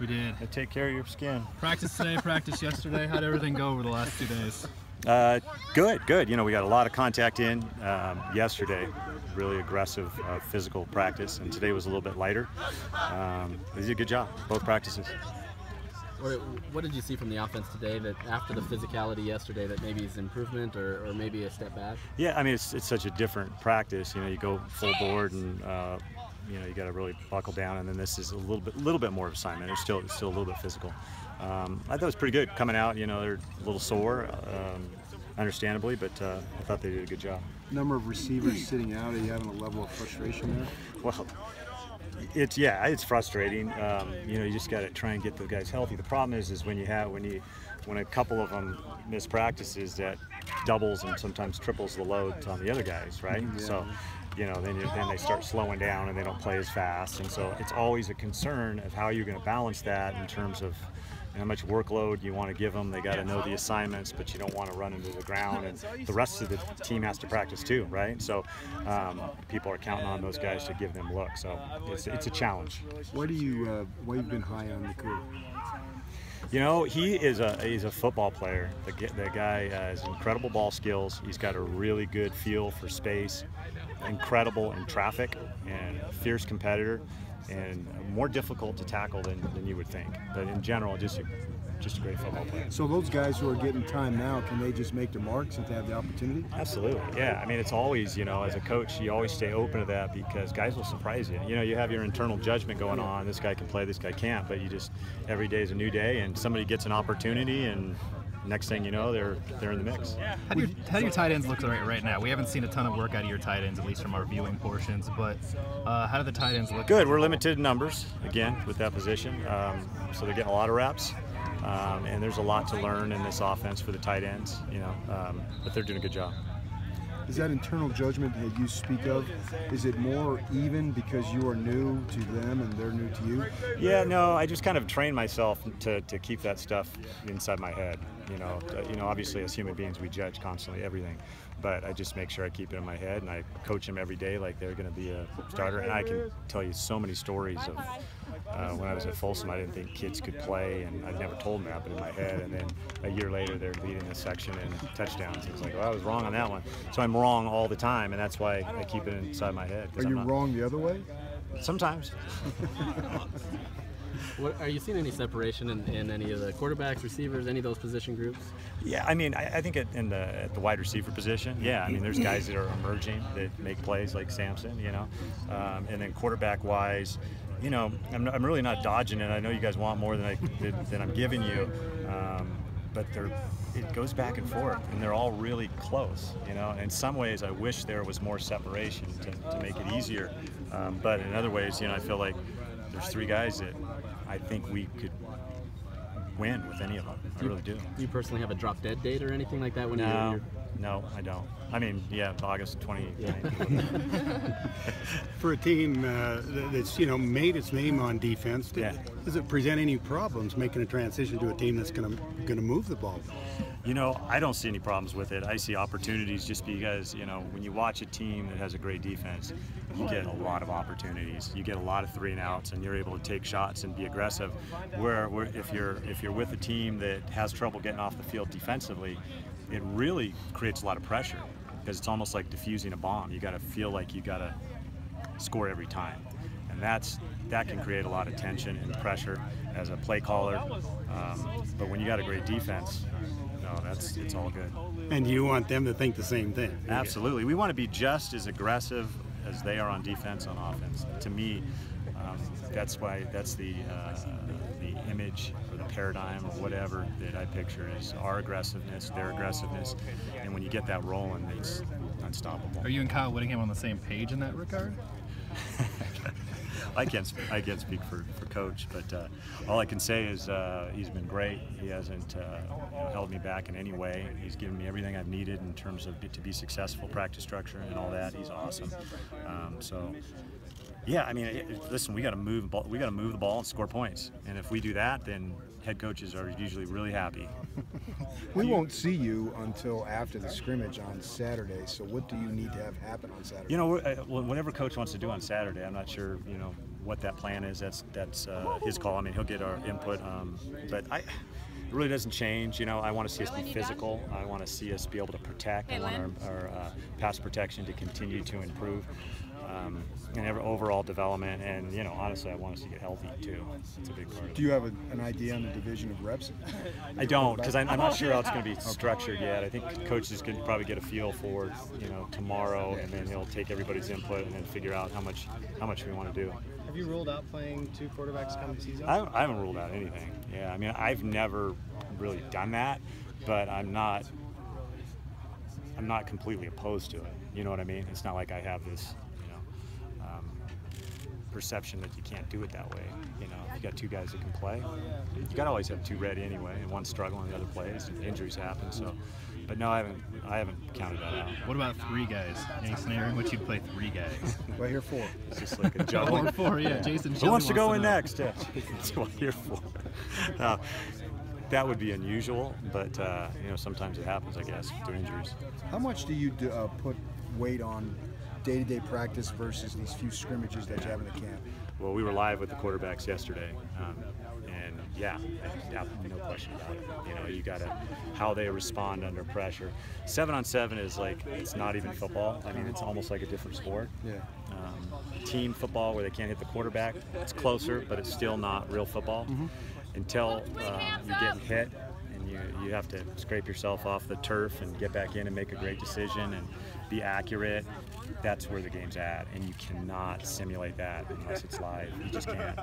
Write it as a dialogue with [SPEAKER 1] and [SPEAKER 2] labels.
[SPEAKER 1] We did.
[SPEAKER 2] And take care of your skin.
[SPEAKER 1] Practice today, practice yesterday. How'd everything go over the last two days?
[SPEAKER 2] Uh, good, good. You know, we got a lot of contact in um, yesterday. Really aggressive uh, physical practice, and today was a little bit lighter. Um, they did a good job, both practices.
[SPEAKER 3] What, what did you see from the offense today that after the physicality yesterday that maybe is improvement or, or maybe a step back?
[SPEAKER 2] Yeah, I mean it's, it's such a different practice. You know, you go full board and uh, you know you got to really buckle down, and then this is a little bit little bit more of assignment. It's still it's still a little bit physical. Um, I thought it was pretty good coming out. You know, they're a little sore, um, understandably, but uh, I thought they did a good job.
[SPEAKER 4] Number of receivers sitting out. Are you having a level of frustration there?
[SPEAKER 2] Well, it's yeah, it's frustrating. Um, you know, you just got to try and get the guys healthy. The problem is, is when you have when you when a couple of them miss practices, that doubles and sometimes triples the load on the other guys, right? Yeah. So, you know, then you, then they start slowing down and they don't play as fast, and so it's always a concern of how you're going to balance that in terms of how much workload you want to give them. They got to know the assignments, but you don't want to run into the ground. And the rest of the team has to practice too, right? So um, people are counting on those guys to give them looks. So it's, it's a challenge.
[SPEAKER 4] Why do you uh, why you've been high on the crew?
[SPEAKER 2] You know, he is a he's a football player. The, the guy has incredible ball skills. He's got a really good feel for space, incredible in traffic, and fierce competitor and more difficult to tackle than, than you would think. But in general, just a, just a great football player.
[SPEAKER 4] So those guys who are getting time now, can they just make their marks and to have the opportunity?
[SPEAKER 2] Absolutely, yeah. I mean, it's always, you know, as a coach, you always stay open to that because guys will surprise you. You know, you have your internal judgment going on. This guy can play, this guy can't. But you just every day is a new day, and somebody gets an opportunity, and next thing you know, they're they're in the mix.
[SPEAKER 1] How do, your, how do your tight ends look right, right now? We haven't seen a ton of work out of your tight ends, at least from our viewing portions. But uh, how do the tight ends look?
[SPEAKER 2] Good. We're limited in numbers again with that position, um, so they're getting a lot of reps. Um, and there's a lot to learn in this offense for the tight ends, you know, um, but they're doing a good job.
[SPEAKER 4] Is that internal judgment that you speak of? Is it more even because you are new to them and they're new to you?
[SPEAKER 2] Yeah, no, I just kind of train myself to, to keep that stuff inside my head. You know, uh, you know, obviously as human beings we judge constantly everything, but I just make sure I keep it in my head and I coach them every day like they're going to be a starter. And I can tell you so many stories of uh, when I was at Folsom, I didn't think kids could play, and I'd never told them that, but in my head. And then a year later, they're leading the section in touchdowns. It's like, well, I was wrong on that one. So I'm wrong all the time, and that's why I keep it inside my head.
[SPEAKER 4] Are you not, wrong the other way?
[SPEAKER 2] Sometimes.
[SPEAKER 3] What, are you seeing any separation in, in, any of the quarterbacks, receivers, any of those position groups?
[SPEAKER 2] Yeah, I mean, I, I think at, in the at the wide receiver position, yeah, I mean, there's guys that are emerging that make plays like Samson, you know, um, and then quarterback wise, you know, I'm, I'm really not dodging it. I know you guys want more than I than I'm giving you, um, but they're it goes back and forth, and they're all really close. You know, in some ways, I wish there was more separation to, to make it easier, um, but in other ways, you know, I feel like there's three guys that I think we could win with any of them. I really do.
[SPEAKER 3] Do you personally have a drop dead date or anything like that when
[SPEAKER 2] no,
[SPEAKER 3] you're...
[SPEAKER 2] No, I don't. I mean, yeah, August 29th.
[SPEAKER 5] For a team uh, that's you know made its name on defense, yeah. does it present any problems making a transition to a team that's going to going to move the ball?
[SPEAKER 2] You know, I don't see any problems with it. I see opportunities just because, you know, when you watch a team that has a great defense, you get a lot of opportunities. You get a lot of three and outs, and you're able to take shots and be aggressive. Where, where if you're if you're with a team that has trouble getting off the field defensively, it really creates a lot of pressure because it's almost like diffusing a bomb. You got to feel like you got to score every time, and that's that can create a lot of tension and pressure as a play caller. Um, but when you got a great defense, no, that's it's all good.
[SPEAKER 5] And you want them to think the same thing.
[SPEAKER 2] Absolutely. We want to be just as aggressive as they are on defense on offense. To me, um, that's why that's the uh, the image or the paradigm or whatever that I picture is our aggressiveness, their aggressiveness, and when you get that rolling, it's unstoppable.
[SPEAKER 1] Are you and Kyle Whittingham on the same page in that regard?
[SPEAKER 2] I can't I can't speak for, for coach, but uh, all I can say is uh, he's been great. He hasn't uh, you know, held me back in any way. He's given me everything I've needed in terms of to be successful, practice structure, and all that. He's awesome. Um, so. Yeah, I mean, listen, we got to move. We got to move the ball and score points. And if we do that, then head coaches are usually really happy.
[SPEAKER 4] we won't see you until after the scrimmage on Saturday. So what do you need to have happen on Saturday?
[SPEAKER 2] You know, uh, whatever coach wants to do on Saturday, I'm not sure. You know, what that plan is, that's that's uh, his call. I mean, he'll get our input, um, but I. It really doesn't change, you know. I want to see us be physical. I want to see us be able to protect. I want our, our uh, pass protection to continue to improve, um, and every, overall development. And you know, honestly, I want us to get healthy too. It's a big part. Of
[SPEAKER 4] Do you have a, an idea on the division of reps?
[SPEAKER 2] I don't, because I'm, I'm not sure how it's going to be structured yet. I think coaches can probably get a feel for, you know, tomorrow, and then he'll take everybody's input and then figure out how much how much we want to do.
[SPEAKER 6] Have you ruled out playing two quarterbacks come season?
[SPEAKER 2] I, I haven't ruled out anything. Yeah, I mean, I've never really done that, but I'm not. I'm not completely opposed to it. You know what I mean? It's not like I have this, you know, perception that you can't do it that way. You know, you got two guys that can play, you got to always have two ready anyway, and one struggling, the other plays, and injuries happen. So, but no, I haven't. I haven't counted that out.
[SPEAKER 1] What about three guys? Any scenario in which you'd play three guys?
[SPEAKER 4] Right here, four.
[SPEAKER 2] It's just like a
[SPEAKER 1] or
[SPEAKER 2] juggling.
[SPEAKER 1] four, yeah. Jason
[SPEAKER 2] Who
[SPEAKER 1] Shelley
[SPEAKER 2] wants to go
[SPEAKER 1] know.
[SPEAKER 2] in next? Yeah, that's what I'm here for. Uh, that would be unusual, but uh, you know sometimes it happens, I guess, through injuries.
[SPEAKER 4] How much do you do, uh, put weight on day-to-day practice versus these few scrimmages that you have in the camp?
[SPEAKER 2] Well, we were live with the quarterbacks yesterday, um, and yeah, yeah, no question about it. You know, you got to how they respond under pressure. Seven on seven is like it's not even football. I mean, it's almost like a different sport.
[SPEAKER 4] Yeah.
[SPEAKER 2] um, team football where they can't hit the quarterback. It's closer, but it's still not real football until uh, you're getting hit you, you have to scrape yourself off the turf and get back in and make a great decision and be accurate. That's where the game's at, and you cannot simulate that unless it's live. You just can't.